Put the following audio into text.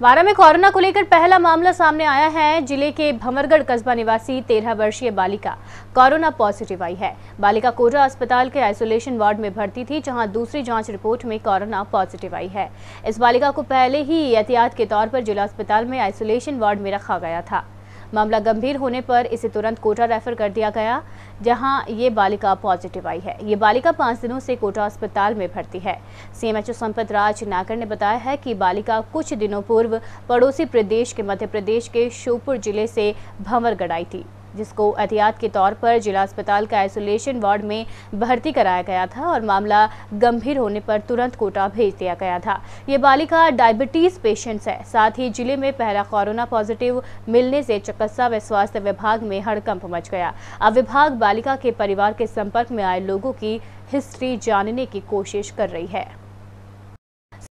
बारह में कोरोना को लेकर पहला मामला सामने आया है। ज़िले के भमरगढ़ कस्बा निवासी तेरह वर्षीय बालिका कोरोना पॉजिटिव आई है। बालिका कोटा अस्पताल के आइसोलेशन वार्ड में भर्ती थी, जहाँ दूसरी जाँच रिपोर्ट में कोरोना पॉजिटिव आई है। इस बालिका को पहले ही एहतियात के तौर पर जिला अस्पताल में आइसोलेशन वार्ड में रखा गया था। मामला गंभीर होने पर इसे तुरंत कोटा रेफर कर दिया गया, जहाँ ये बालिका पॉजिटिव आई है। ये बालिका पाँच दिनों से कोटा अस्पताल में भर्ती है। सीएमएचओ संपत राज नागर ने बताया है कि बालिका कुछ दिनों पूर्व पड़ोसी प्रदेश के मध्य प्रदेश के श्योपुर ज़िले से भंवरगढ़ आई थी। जिसको एहतियात के तौर पर जिला अस्पताल का आइसोलेशन वार्ड में भर्ती कराया गया था और मामला गंभीर होने पर तुरंत कोटा भेज दिया गया था। ये बालिका डायबिटीज़ पेशेंट्स है। साथ ही ज़िले में पहला कोरोना पॉजिटिव मिलने से चकस्सा व स्वास्थ्य विभाग में हड़कंप मच गया। अब विभाग बालिका के परिवार के संपर्क में आए लोगों की हिस्ट्री जानने की कोशिश कर रही है।